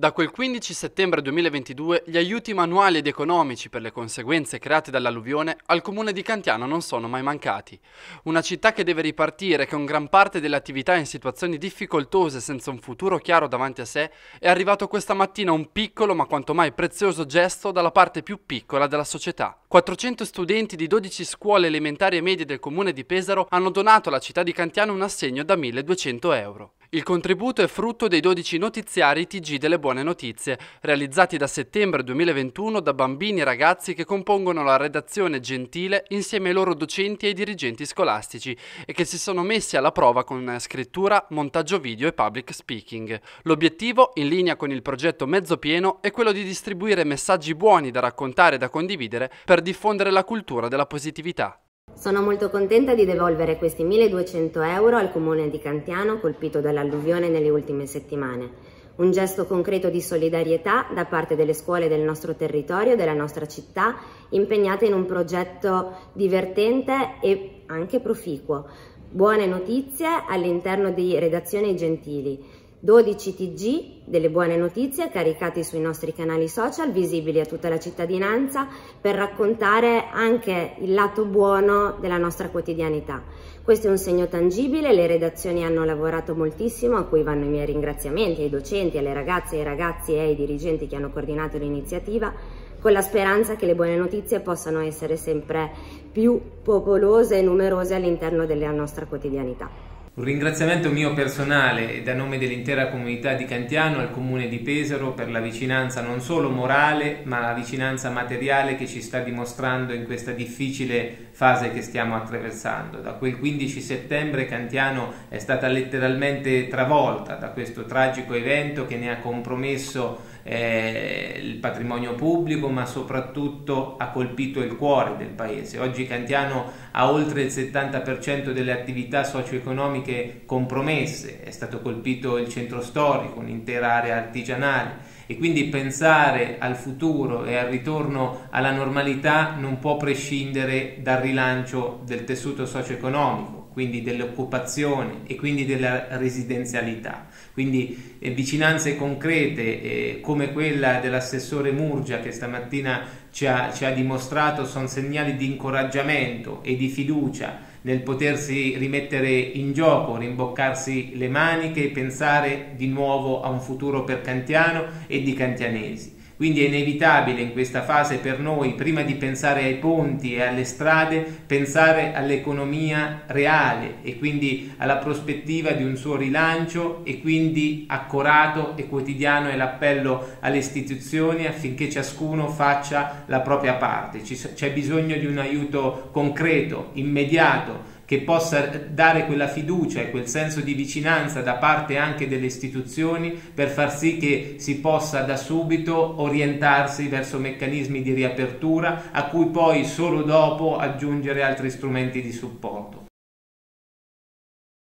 Da quel 15 settembre 2022 gli aiuti manuali ed economici per le conseguenze create dall'alluvione al comune di Cantiano non sono mai mancati. Una città che deve ripartire con gran parte delle attività in situazioni difficoltose senza un futuro chiaro davanti a sé, è arrivato questa mattina un piccolo ma quanto mai prezioso gesto dalla parte più piccola della società. 400 studenti di 12 scuole elementari e medie del comune di Pesaro hanno donato alla città di Cantiano un assegno da 1200 euro. Il contributo è frutto dei 12 notiziari TG delle Buone Notizie, realizzati da settembre 2021 da bambini e ragazzi che compongono la redazione gentile insieme ai loro docenti e dirigenti scolastici e che si sono messi alla prova con scrittura, montaggio video e public speaking. L'obiettivo, in linea con il progetto Mezzo Pieno, è quello di distribuire messaggi buoni da raccontare e da condividere per diffondere la cultura della positività. Sono molto contenta di devolvere questi 1200 euro al comune di Cantiano colpito dall'alluvione nelle ultime settimane. Un gesto concreto di solidarietà da parte delle scuole del nostro territorio, della nostra città, impegnate in un progetto divertente e anche proficuo. Buone notizie all'interno di redazioni gentili 12 TG delle buone notizie caricati sui nostri canali social, visibili a tutta la cittadinanza, per raccontare anche il lato buono della nostra quotidianità. Questo è un segno tangibile, le redazioni hanno lavorato moltissimo, a cui vanno i miei ringraziamenti ai docenti, alle ragazze, ai ragazzi e ai dirigenti che hanno coordinato l'iniziativa, con la speranza che le buone notizie possano essere sempre più popolose e numerose all'interno della nostra quotidianità. Un ringraziamento mio personale e da nome dell'intera comunità di Cantiano al comune di Pesaro per la vicinanza non solo morale ma la vicinanza materiale che ci sta dimostrando in questa difficile fase che stiamo attraversando. Da quel 15 settembre Cantiano è stata letteralmente travolta da questo tragico evento che ne ha compromesso eh, il patrimonio pubblico ma soprattutto ha colpito il cuore del paese. Oggi Cantiano ha oltre il 70% delle attività socio-economiche compromesse, è stato colpito il centro storico, un'intera area artigianale. E quindi pensare al futuro e al ritorno alla normalità non può prescindere dal rilancio del tessuto socio-economico quindi dell'occupazione e quindi della residenzialità. Quindi eh, vicinanze concrete eh, come quella dell'assessore Murgia che stamattina ci ha, ci ha dimostrato sono segnali di incoraggiamento e di fiducia nel potersi rimettere in gioco, rimboccarsi le maniche e pensare di nuovo a un futuro per Cantiano e di cantianesi. Quindi è inevitabile in questa fase per noi, prima di pensare ai ponti e alle strade, pensare all'economia reale e quindi alla prospettiva di un suo rilancio e quindi accorato e quotidiano è l'appello alle istituzioni affinché ciascuno faccia la propria parte. C'è bisogno di un aiuto concreto, immediato, che possa dare quella fiducia e quel senso di vicinanza da parte anche delle istituzioni per far sì che si possa da subito orientarsi verso meccanismi di riapertura a cui poi solo dopo aggiungere altri strumenti di supporto.